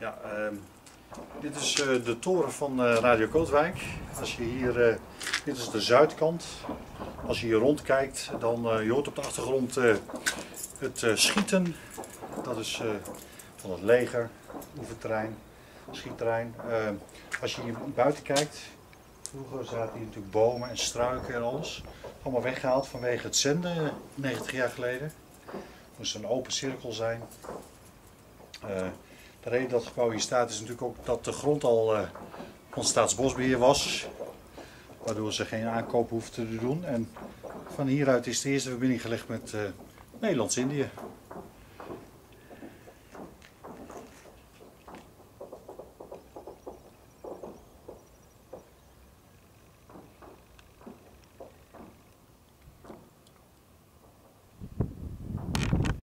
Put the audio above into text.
Ja, ehm, dit is eh, de toren van eh, Radio Kootwijk. Als je hier, eh, dit is de zuidkant. Als je hier rondkijkt, dan je hoort op de achtergrond het schieten. Dat is van het leger, oefenterrein, schietterrein. Als je hier buiten kijkt, vroeger zaten hier natuurlijk bomen en struiken en alles. Allemaal weggehaald vanwege het zenden, eh, 90 jaar geleden. Moest een open cirkel zijn. De reden dat het gebouw hier staat is natuurlijk ook dat de grond al eh, van Staatsbosbeheer was. Waardoor ze geen aankoop hoefden te doen. En van hieruit is de eerste verbinding gelegd met eh, Nederlands-Indië.